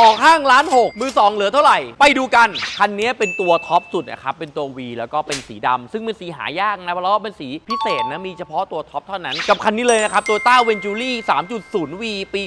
ออกห้างล้านหกมือ2เหลือเท่าไหร่ ไปดูกัน คันนี้เป็นตัว top สุดนะครับ เป็นตัว V แล้วก็เป็นสีดำซึ่งเป็นสีหายากนะ เพราะว่าเป็นสีพิเศษนะ มีเฉพาะตัว top เท่านั้น กับคันนี้เลยนะครับ Toyota Ventury 3.0 V ปี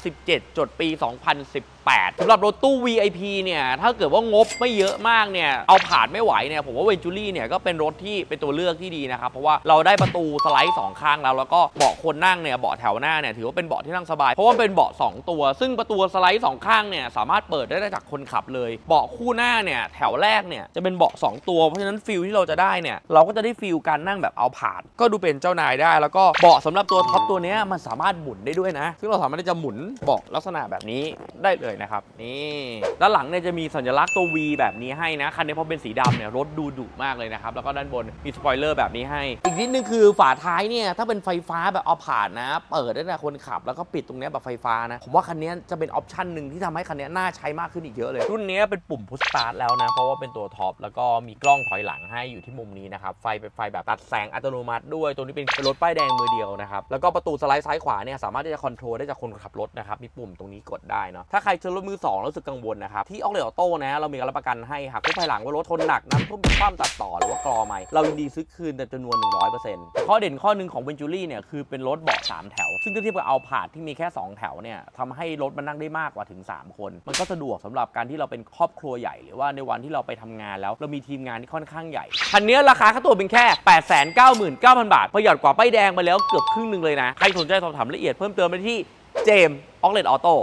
2017 จดปี 2018สำหรับรถตู้ VIP เนี่ย ถ้าเกิดว่างบไม่เยอะมากเนี่ย เอาผ่านไม่ไหวเนี่ย ผมว่าเวนจูรี่เนี่ย ก็เป็นรถที่เป็นตัวเลือกที่ดีนะครับ เพราะว่าเราได้ประตูสไลด์สองข้างแล้ว แล้วก็เบาะคนนั่งเนี่ย เบาะแถวหน้าเนี่ย ถือว่าเป็นเบาะที่นั่งสบาย เพราะว่าเป็นเบาะสองตัว ซึ่งประตูสไลด์สองข้างเนี่ยสามารถเปิดได้จากคนขับเลย เบาะคู่หน้าเนี่ยแถวแรกเนี่ยจะเป็นเบาะสองตัวเพราะฉะนั้น feel ที่เราจะได้เนี่ยเราก็จะได้ feel การนั่งแบบเอาผานก็ดูเป็นเจ้านายได้ แล้วก็เบาะสำหรับตัวtop ตัวนี้มันสามารถหมุนได้ด้วยนะ ซึ่งเราสามารถที่จะหมุนเบาะลักษณะแบบนี้ได้เลยนะครับนี่ด้านหลังเนี่ยจะมีสัญลักษณ์ตัว V แบบนี้ให้นะคันนี้เพราะเป็นสีดำเนี่ยรถดูดุมากเลยนะครับแล้วก็ด้านบนมีสปอยเลอร์แบบนี้ให้ อีกนิดนึงคือฝาท้ายเนี่ยถ้าเป็นไฟฟ้าแบบเอาผานนะ เปิดได้แต่คนขับ แล้วก็ปิดตรงเนี้ยแบบไฟฟ้านะผมว่าคันนี้จะเป็น option หนึ่งที่ทำให้คันนี้น่าใช้มากขึ้นอีกเยอะเลย รุ่นนี้เป็นปุ่ม push start แล้วนะ เพราะว่าเป็นตัว top แล้วก็มีกล้องถอยหลังให้อยู่ที่มุมนี้นะครับ ไฟเป็นไฟแบบตัดแสงอัตโนมัติด้วย ตัวนี้เป็นรถป้ายแดงมือเดียวนะครับ แล้วก็ประตูสไลด์ซ้ายขวาเนี่ยสามารถที่จะ control ได้จากคนขับรถนะครับ มีปุ่มตรงนี้กดได้เนาะ ถ้าใครซื้อรถมือสองแล้วรู้สึกกังวลนะครับ ที่ Outlet Auto นะเรามีการรับประกันให้หากรู้ภายหลังว่ารถชนหนักน้ำท่วมคว่ำตัดต่อหรือว่ากรอไมล์เรายินดีซื้อคืนเต็มจำนวน 100%ข้อเด่นข้อหนึ่งของเวนจูรี่เนี่ยคือเป็นรถเบาะ3แถว ซึ่งเทียบกับ Alphard ที่มีแค่ 2 แถวเนี่ยทำให้รถมันนั่งได้มากกว่าถึง 3คน มันก็สะดวกสำหรับการที่เราเป็นครอบครัวใหญ่ หรือว่าในวันที่เราไปทำงานแล้ว เรามีทีมงานที่ค่อนข้างใหญ่ คันนี้ราคาค่าตัวเป็นแค่ 899,000 บาท ประหยัดกว่าป้ายแดงไปแล้วเกือบครึ่งหนึ่งเลยนะ ใครสนใจสอบถามรายละเอียดเพิ่มเติมไปที่ James Outlet Auto